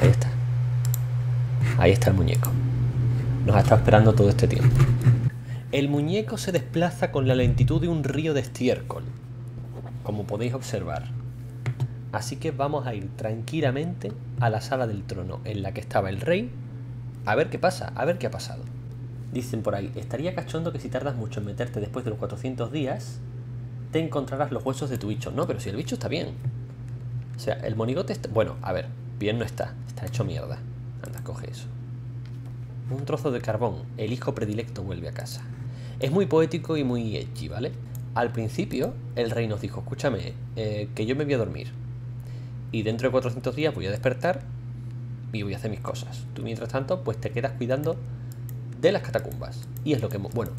Ahí está. Ahí está el muñeco. Nos ha estado esperando todo este tiempo. El muñeco se desplaza con la lentitud de un río de estiércol, como podéis observar. Así que vamos a ir tranquilamente a la sala del trono en la que estaba el rey, a ver qué pasa, a ver qué ha pasado. Dicen por ahí, estaría cachondo que si tardas mucho en meterte después de los 400 días, te encontrarás los huesos de tu bicho. No, pero si el bicho está bien. O sea, el monigote está... Bueno, a ver, bien no está, está hecho mierda. Anda, coge eso. Un trozo de carbón, el hijo predilecto vuelve a casa. Es muy poético y muy edgy, ¿vale? Al principio, el rey nos dijo, escúchame, eh, que yo me voy a dormir. Y dentro de 400 días voy a despertar y voy a hacer mis cosas. Tú, mientras tanto, pues te quedas cuidando de las catacumbas. Y es lo que hemos... Bueno,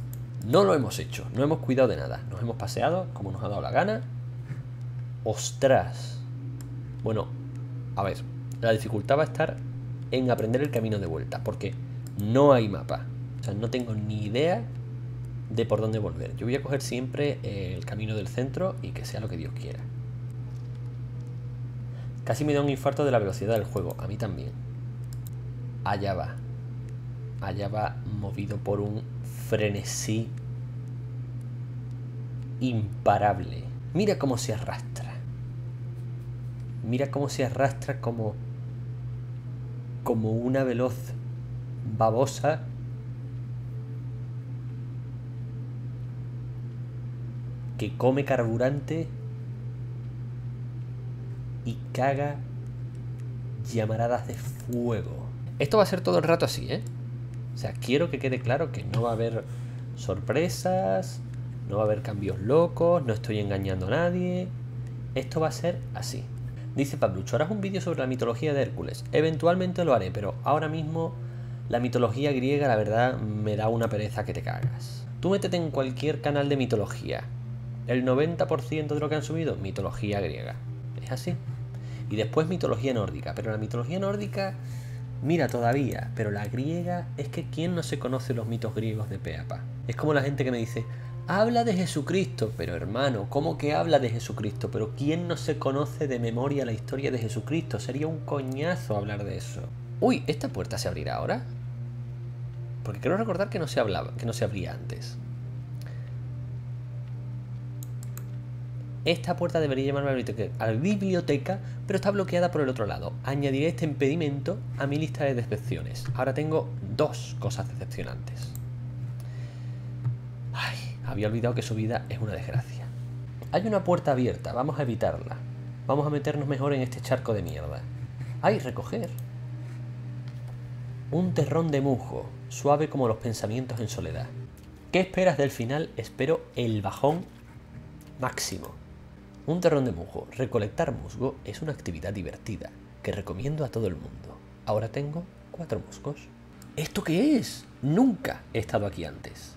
no lo hemos hecho, no hemos cuidado de nada. Nos hemos paseado como nos ha dado la gana. ¡Ostras! Bueno, a ver, la dificultad va a estar en aprender el camino de vuelta, porque no hay mapa. O sea, no tengo ni idea de por dónde volver. Yo voy a coger siempre el camino del centro y que sea lo que Dios quiera. Casi me da un infarto de la velocidad del juego, a mí también. Allá va. Allá va movido por un frenesí imparable. Mira cómo se arrastra. Mira cómo se arrastra como como una veloz babosa que come carburante y caga llamaradas de fuego. Esto va a ser todo el rato así, ¿eh? O sea, quiero que quede claro que no va a haber sorpresas, no va a haber cambios locos, no estoy engañando a nadie. Esto va a ser así. Dice Pablucho, harás un vídeo sobre la mitología de Hércules. Eventualmente lo haré, pero ahora mismo la mitología griega, la verdad, me da una pereza que te cagas. Tú métete en cualquier canal de mitología. El 90% de lo que han subido, mitología griega. Es así. Y después mitología nórdica. Pero la mitología nórdica, mira todavía. Pero la griega, es que ¿quién no se conoce los mitos griegos de Peapa? Es como la gente que me dice, Habla de Jesucristo, pero hermano, ¿cómo que habla de Jesucristo? Pero ¿quién no se conoce de memoria la historia de Jesucristo? Sería un coñazo hablar de eso. Uy, ¿esta puerta se abrirá ahora? Porque quiero recordar que no se hablaba, que no se abría antes. Esta puerta debería llamarme a la biblioteca, pero está bloqueada por el otro lado. Añadiré este impedimento a mi lista de decepciones. Ahora tengo dos cosas decepcionantes. Había olvidado que su vida es una desgracia. Hay una puerta abierta, vamos a evitarla. Vamos a meternos mejor en este charco de mierda. ¡Ay, recoger! Un terrón de musgo, suave como los pensamientos en soledad. ¿Qué esperas del final? Espero el bajón máximo. Un terrón de musgo. Recolectar musgo es una actividad divertida que recomiendo a todo el mundo. Ahora tengo cuatro musgos. ¿Esto qué es? Nunca he estado aquí antes.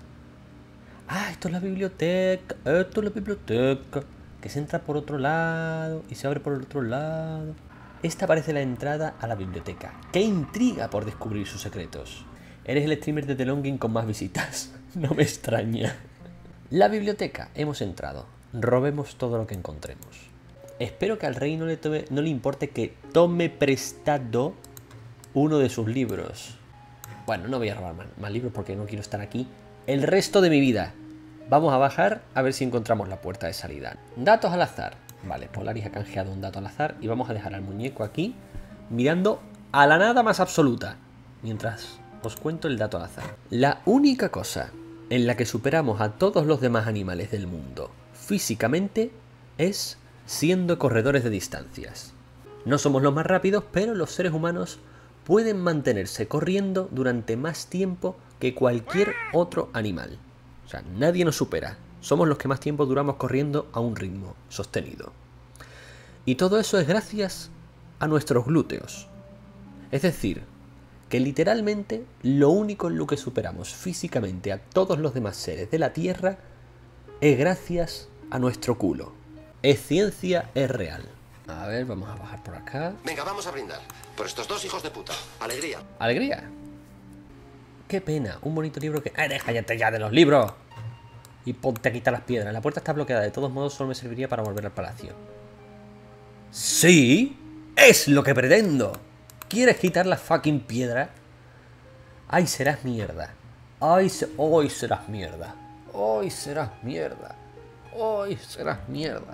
Ah, esto es la biblioteca, esto es la biblioteca. Que se entra por otro lado y se abre por el otro lado. Esta parece la entrada a la biblioteca. ¡Qué intriga por descubrir sus secretos! Eres el streamer de The Longing con más visitas. No me extraña. La biblioteca. Hemos entrado. Robemos todo lo que encontremos. Espero que al rey no le, no le importe que tome prestado uno de sus libros. Bueno, no voy a robar más libros porque no quiero estar aquí el resto de mi vida. Vamos a bajar a ver si encontramos la puerta de salida. Datos al azar. Vale, Polaris ha canjeado un dato al azar y vamos a dejar al muñeco aquí mirando a la nada más absoluta. Mientras os cuento el dato al azar. La única cosa en la que superamos a todos los demás animales del mundo físicamente es siendo corredores de distancias. No somos los más rápidos, pero los seres humanos pueden mantenerse corriendo durante más tiempo que cualquier otro animal. O sea, nadie nos supera. Somos los que más tiempo duramos corriendo a un ritmo sostenido. Y todo eso es gracias a nuestros glúteos. Es decir, que literalmente lo único en lo que superamos físicamente a todos los demás seres de la Tierra es gracias a nuestro culo. Es ciencia, es real. A ver, vamos a bajar por acá. Venga, vamos a brindar. Por estos dos hijos de puta. Alegría. Alegría. Qué pena, un bonito libro que... ¡Ay, déjate ya de los libros! Y ponte a quitar las piedras. La puerta está bloqueada, de todos modos solo me serviría para volver al palacio. ¡Sí! ¡Es lo que pretendo! ¿Quieres quitar la fucking piedra? Ay, serás mierda. Ay, hoy serás mierda. Hoy serás mierda. Hoy serás mierda.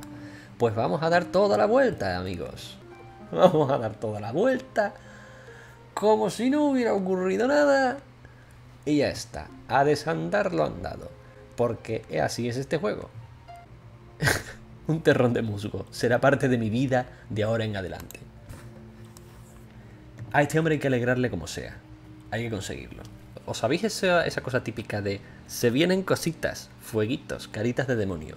Pues vamos a dar toda la vuelta, amigos. Vamos a dar toda la vuelta. Como si no hubiera ocurrido nada. Y ya está. A desandar lo andado. Porque así es este juego. Un terrón de musgo. Será parte de mi vida de ahora en adelante. A este hombre hay que alegrarle como sea. Hay que conseguirlo. ¿Os sabéis esa cosa típica de se vienen cositas, fueguitos, caritas de demonio?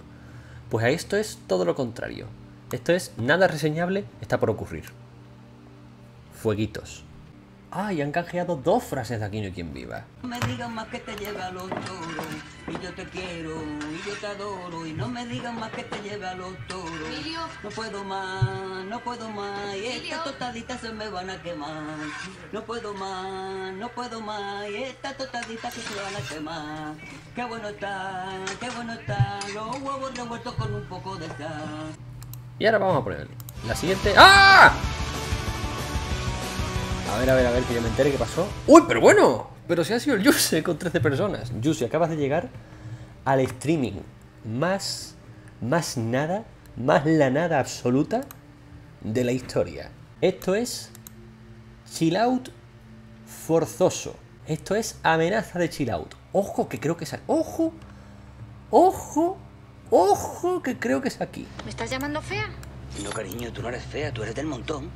Pues a esto es todo lo contrario. Esto es nada reseñable, está por ocurrir. Fueguitos. Ah, y han canjeado dos frases de Aquí no hay quien viva. No me digan más que te lleve a los toros, y yo te quiero, y yo te adoro, y no me digan más que te lleve a los toros. No puedo más, no puedo más, y estas tostaditas se me van a quemar. No puedo más, no puedo más, y estas tostaditas que se van a quemar. Qué bueno está, qué bueno está, los huevos revueltos con un poco de sal. Y ahora vamos a poner la siguiente. ¡Ah! A ver, a ver, a ver, que yo me entere qué pasó. ¡Uy, pero bueno! Pero si ha sido el Yuse con 13 personas. Yuse, acabas de llegar al streaming más, más nada, más la nada absoluta de la historia. Esto es chill out forzoso. Esto es amenaza de chill out. Ojo, que creo que es... Ojo, ojo, ojo, que creo que es aquí. ¿Me estás llamando fea? No, cariño, tú no eres fea, tú eres del montón.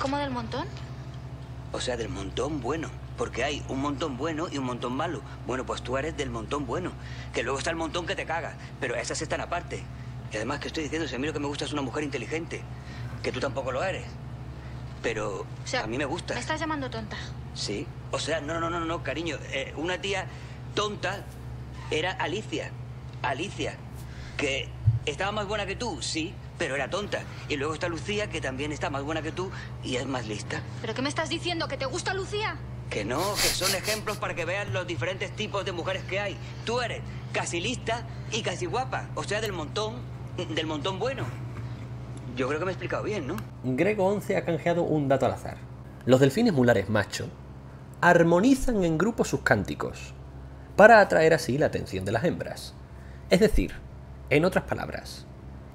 ¿Cómo del montón? O sea, del montón bueno. Porque hay un montón bueno y un montón malo. Bueno, pues tú eres del montón bueno. Que luego está el montón que te caga. Pero esas están aparte. Y además que estoy diciendo, si a mí lo que me gusta es una mujer inteligente. Que tú tampoco lo eres. Pero O sea, a mí me gusta. ¿Me estás llamando tonta? Sí. O sea, no, no, no, no, cariño. Eh, una tía tonta era Alicia. Alicia. Que estaba más buena que tú, sí, pero era tonta. Y luego está Lucía, que también está más buena que tú y es más lista. ¿Pero qué me estás diciendo? ¿Que te gusta Lucía? Que no, que son ejemplos para que vean los diferentes tipos de mujeres que hay. Tú eres casi lista y casi guapa. O sea, del montón, del montón bueno. Yo creo que me he explicado bien, ¿no? Grego 11 ha canjeado un dato al azar. Los delfines mulares macho armonizan en grupo sus cánticos para atraer así la atención de las hembras. Es decir, en otras palabras,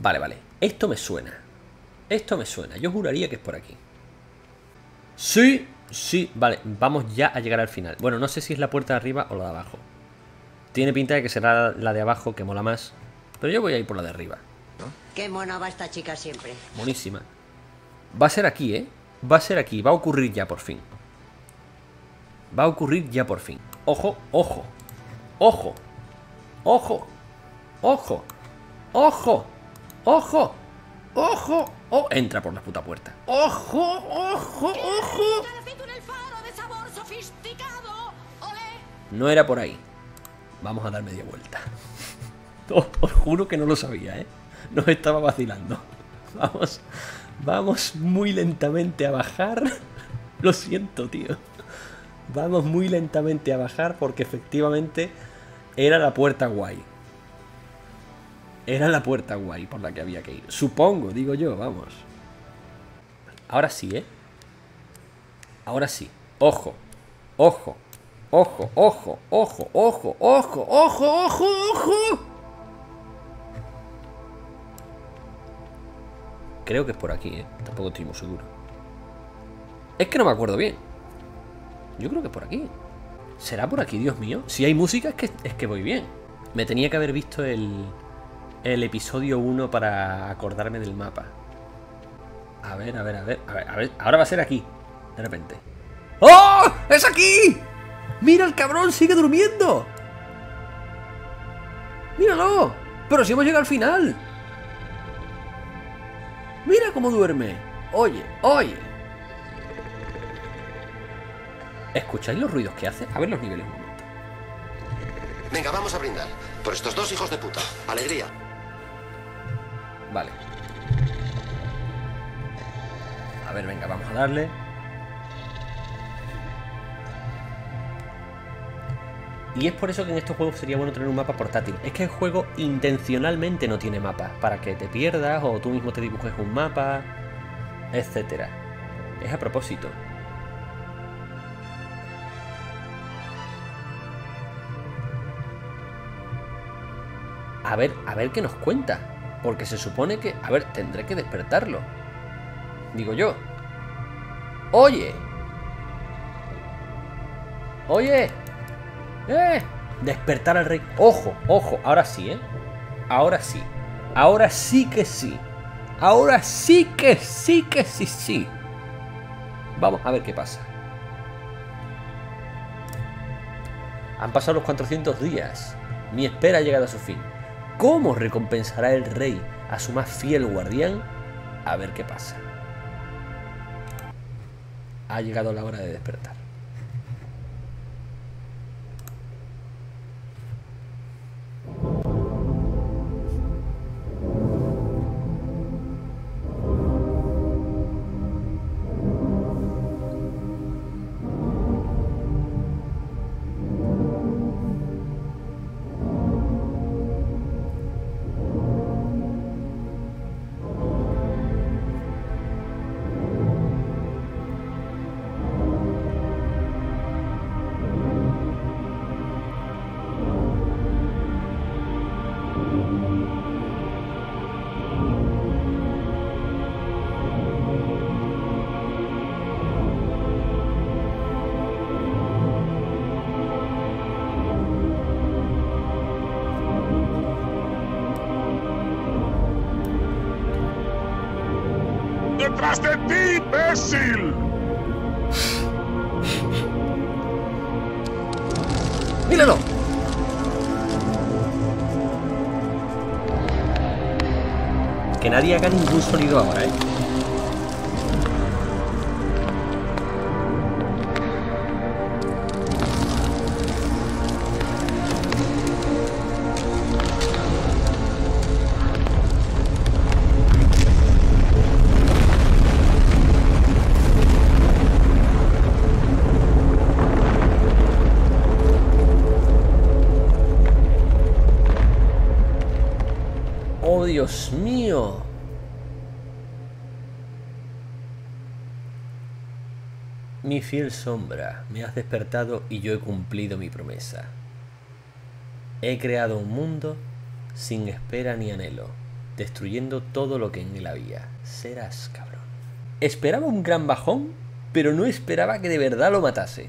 Vale, vale. Esto me suena. Esto me suena. Yo juraría que es por aquí. Sí, sí. Vale, vamos ya a llegar al final. Bueno, no sé si es la puerta de arriba o la de abajo. Tiene pinta de que será la de abajo, que mola más. Pero yo voy a ir por la de arriba. Qué mona va esta chica siempre. Buenísima. Va a ser aquí, ¿eh? Va a ser aquí. Va a ocurrir ya por fin. Va a ocurrir ya por fin. Ojo, ojo. Ojo. Ojo. Ojo. Ojo. Ojo. Ojo. Oh, entra por la puta puerta. Ojo, ojo, ojo. No era por ahí. Vamos a dar media vuelta. Os, os juro que no lo sabía, ¿eh? Nos estaba vacilando. Vamos, vamos muy lentamente a bajar. Lo siento, tío. Vamos muy lentamente a bajar porque efectivamente era la puerta guay. Era la puerta guay por la que había que ir. Supongo, digo yo, vamos. Ahora sí, ¿eh? Ahora sí. Ojo. Ojo. Ojo, ojo, ojo, ojo, ojo, ojo, ojo, ojo. Creo que es por aquí, ¿eh? Tampoco estoy muy seguro. Es que no me acuerdo bien. Yo creo que es por aquí. ¿Será por aquí, Dios mío? Si hay música es que, es que voy bien. Me tenía que haber visto el, el episodio 1 para acordarme del mapa. A ver, a ver, a ver, a ver, a ver. Ahora va a ser aquí. De repente. ¡Oh! ¡Es aquí! ¡Mira el cabrón! ¡Sigue durmiendo! ¡Míralo! Pero si hemos llegado al final. Mira cómo duerme. Oye, oye. ¿Escucháis los ruidos que hace? A ver los niveles un momento. Venga, vamos a brindar. Por estos dos hijos de puta. Alegría. Vale. A ver, venga, vamos a darle. Y es por eso que en estos juegos sería bueno tener un mapa portátil. Es que el juego intencionalmente no tiene mapa. Para que te pierdas o tú mismo te dibujes un mapa, etcétera. Es a propósito. A ver, a ver qué nos cuenta. Porque se supone que... A ver, tendré que despertarlo. Digo yo. Oye. Oye. ¡Eh! Despertar al rey. Ojo, ojo. Ahora sí, ¿eh? Ahora sí. Ahora sí que sí. Ahora sí que sí que sí, sí. Vamos a ver qué pasa. Han pasado los 400 días. Mi espera ha llegado a su fin. ¿Cómo recompensará el rey a su más fiel guardián? A ver qué pasa. Ha llegado la hora de despertar. ¡Míralo! Que nadie haga ningún sonido ahora, ¿eh? Dios mío! Mi fiel sombra, me has despertado y yo he cumplido mi promesa. He creado un mundo sin espera ni anhelo, destruyendo todo lo que en él había. Serás cabrón. Esperaba un gran bajón, pero no esperaba que de verdad lo matase.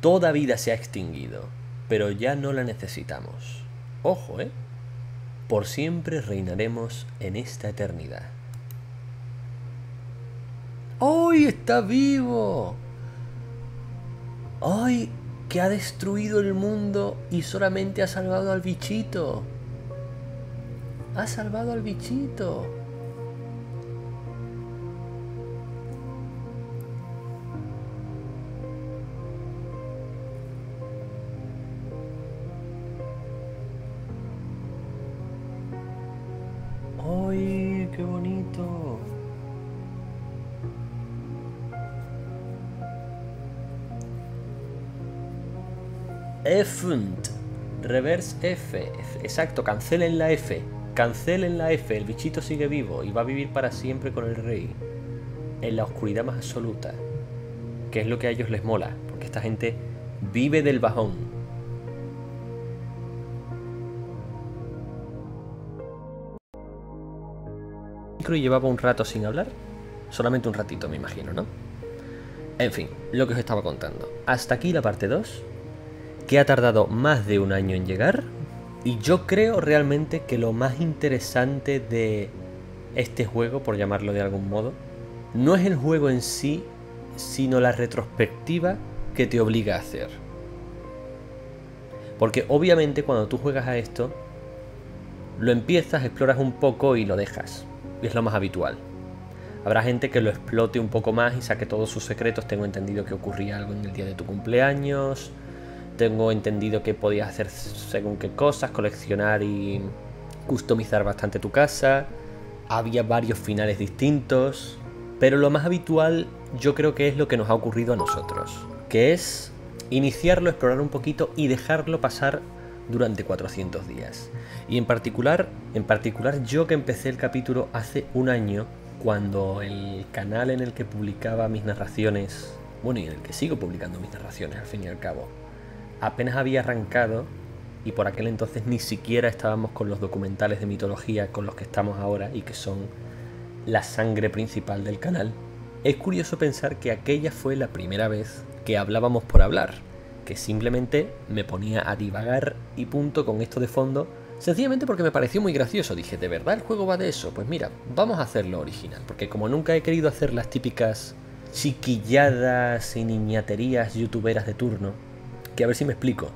Toda vida se ha extinguido, pero ya no la necesitamos. Ojo, ¿eh? Por siempre reinaremos en esta eternidad. ¡Hoy está vivo! ¡Ay! Que ha destruido el mundo y solamente ha salvado al bichito. Ha salvado al bichito. Effund. Reverse F. Exacto, cancelen la F. Cancelen la F. El bichito sigue vivo y va a vivir para siempre con el rey. En la oscuridad más absoluta. Que es lo que a ellos les mola. Porque esta gente vive del bajón. y llevaba un rato sin hablar. Solamente un ratito, me imagino, ¿no? En fin, lo que os estaba contando. Hasta aquí la parte 2, que ha tardado más de un año en llegar. Y yo creo realmente que lo más interesante de este juego, por llamarlo de algún modo, no es el juego en sí, sino la retrospectiva que te obliga a hacer. Porque obviamente cuando tú juegas a esto, lo empiezas, exploras un poco y lo dejas. es lo más habitual. Habrá gente que lo explote un poco más y saque todos sus secretos. Tengo entendido que ocurría algo en el día de tu cumpleaños. Tengo entendido que podías hacer según qué cosas, coleccionar y customizar bastante tu casa. Había varios finales distintos. Pero lo más habitual yo creo que es lo que nos ha ocurrido a nosotros. Que es iniciarlo, explorar un poquito y dejarlo pasar durante 400 días. Y en particular, en particular yo que empecé el capítulo hace un año, cuando el canal en el que publicaba mis narraciones, bueno, y en el que sigo publicando mis narraciones al fin y al cabo, apenas había arrancado y por aquel entonces ni siquiera estábamos con los documentales de mitología con los que estamos ahora y que son la sangre principal del canal, es curioso pensar que aquella fue la primera vez que hablábamos por hablar, que simplemente me ponía a divagar y punto con esto de fondo, sencillamente porque me pareció muy gracioso. Dije, ¿de verdad el juego va de eso? Pues mira, vamos a hacerlo original, porque como nunca he querido hacer las típicas chiquilladas y niñaterías youtuberas de turno, que a ver si me explico,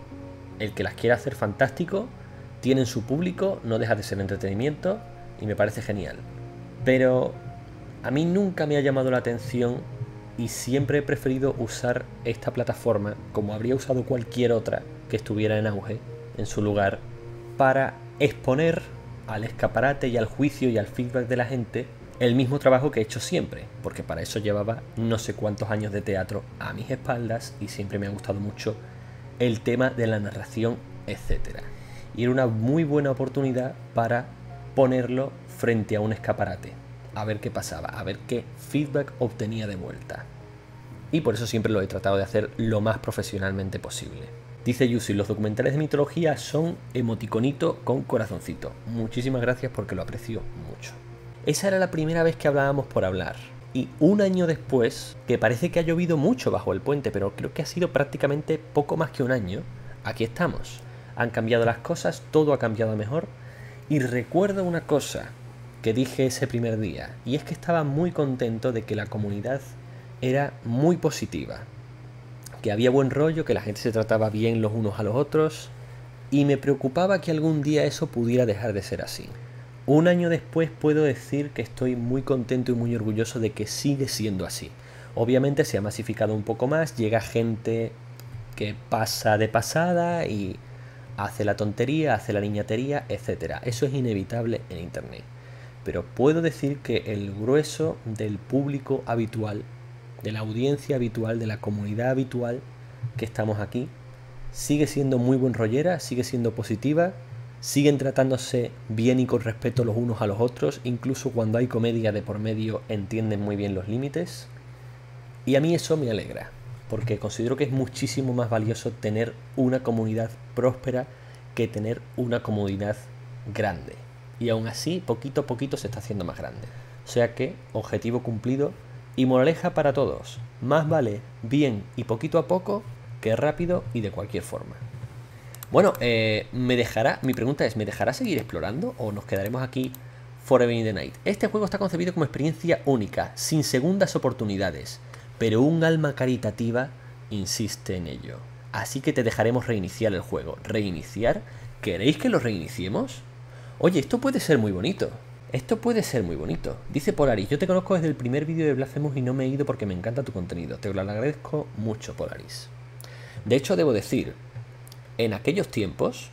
el que las quiera hacer fantástico, tienen su público, no deja de ser entretenimiento y me parece genial. Pero a mí nunca me ha llamado la atención y siempre he preferido usar esta plataforma como habría usado cualquier otra que estuviera en auge en su lugar para exponer al escaparate y al juicio y al feedback de la gente el mismo trabajo que he hecho siempre, porque para eso llevaba no sé cuántos años de teatro a mis espaldas y siempre me ha gustado mucho el tema de la narración, etc. Y era una muy buena oportunidad para ponerlo frente a un escaparate a ver qué pasaba, a ver qué feedback obtenía de vuelta. Y por eso siempre lo he tratado de hacer lo más profesionalmente posible. Dice Yusi, los documentales de mitología son emoticonito con corazoncito. Muchísimas gracias porque lo aprecio mucho. Esa era la primera vez que hablábamos por hablar. Y un año después, que parece que ha llovido mucho bajo el puente, pero creo que ha sido prácticamente poco más que un año, aquí estamos. Han cambiado las cosas, todo ha cambiado mejor. Y recuerdo una cosa, que dije ese primer día, y es que estaba muy contento de que la comunidad era muy positiva, que había buen rollo, que la gente se trataba bien los unos a los otros, y me preocupaba que algún día eso pudiera dejar de ser así. Un año después puedo decir que estoy muy contento y muy orgulloso de que sigue siendo así. Obviamente se ha masificado un poco más, llega gente que pasa de pasada y hace la tontería, hace la niñatería, etc. Eso es inevitable en Internet pero puedo decir que el grueso del público habitual, de la audiencia habitual, de la comunidad habitual que estamos aquí, sigue siendo muy buen rollera, sigue siendo positiva, siguen tratándose bien y con respeto los unos a los otros, incluso cuando hay comedia de por medio entienden muy bien los límites. Y a mí eso me alegra, porque considero que es muchísimo más valioso tener una comunidad próspera que tener una comunidad grande y aún así poquito a poquito se está haciendo más grande. O sea que, objetivo cumplido y moraleja para todos. Más vale bien y poquito a poco que rápido y de cualquier forma. Bueno, eh, me dejará, mi pregunta es, ¿me dejará seguir explorando o nos quedaremos aquí Forever in the Night? Este juego está concebido como experiencia única, sin segundas oportunidades, pero un alma caritativa insiste en ello. Así que te dejaremos reiniciar el juego. ¿Reiniciar? ¿Queréis que lo reiniciemos? Oye, esto puede ser muy bonito. Esto puede ser muy bonito. Dice Polaris, yo te conozco desde el primer vídeo de Blasphemous y no me he ido porque me encanta tu contenido. Te lo agradezco mucho, Polaris. De hecho, debo decir, en aquellos tiempos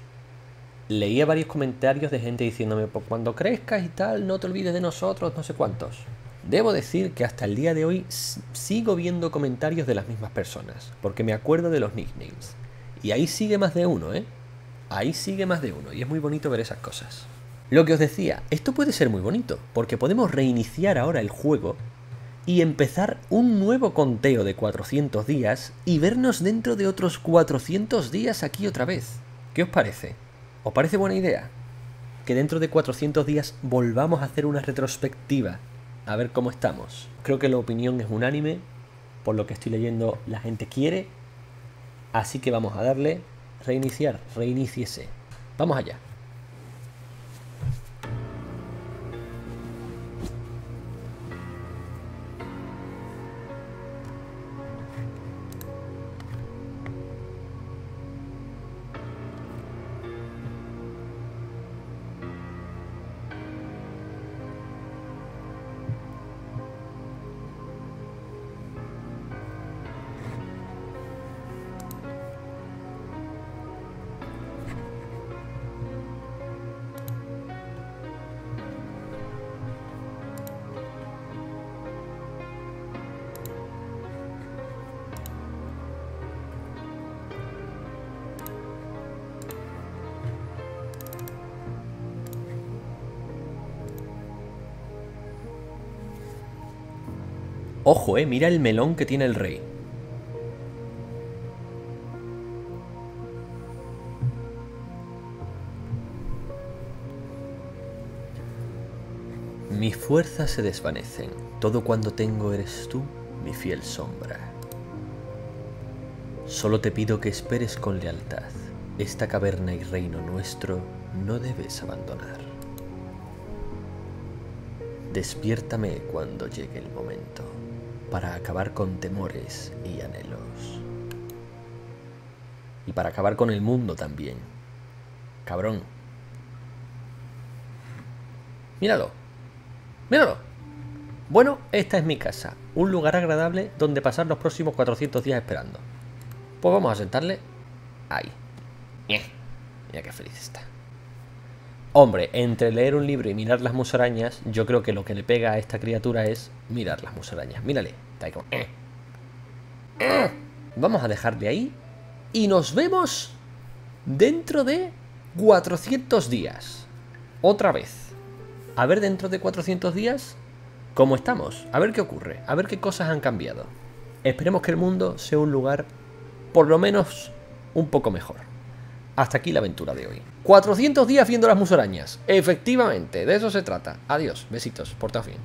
leía varios comentarios de gente diciéndome, pues cuando crezcas y tal, no te olvides de nosotros, no sé cuántos. Debo decir que hasta el día de hoy sigo viendo comentarios de las mismas personas, porque me acuerdo de los nicknames. Y ahí sigue más de uno, ¿eh? Ahí sigue más de uno, y es muy bonito ver esas cosas. Lo que os decía, esto puede ser muy bonito, porque podemos reiniciar ahora el juego y empezar un nuevo conteo de 400 días y vernos dentro de otros 400 días aquí otra vez. ¿Qué os parece? ¿Os parece buena idea? Que dentro de 400 días volvamos a hacer una retrospectiva, a ver cómo estamos. Creo que la opinión es unánime, por lo que estoy leyendo la gente quiere, así que vamos a darle reiniciar, reiníciese. Vamos allá. Ojo, eh, mira el melón que tiene el rey. Mis fuerzas se desvanecen. Todo cuando tengo eres tú, mi fiel sombra. Solo te pido que esperes con lealtad. Esta caverna y reino nuestro no debes abandonar. Despiértame cuando llegue el momento para acabar con temores y anhelos. Y para acabar con el mundo también. Cabrón. Míralo. Míralo. Bueno, esta es mi casa. Un lugar agradable donde pasar los próximos 400 días esperando. Pues vamos a sentarle ahí. Mira qué feliz está. Hombre, entre leer un libro y mirar las musarañas, yo creo que lo que le pega a esta criatura es mirar las musarañas. Mírale, está. Eh. Eh. Vamos a dejarle ahí y nos vemos dentro de 400 días. Otra vez. A ver dentro de 400 días cómo estamos. A ver qué ocurre. A ver qué cosas han cambiado. Esperemos que el mundo sea un lugar por lo menos un poco mejor. Hasta aquí la aventura de hoy. 400 días viendo las musarañas. Efectivamente, de eso se trata. Adiós, besitos, porta fin.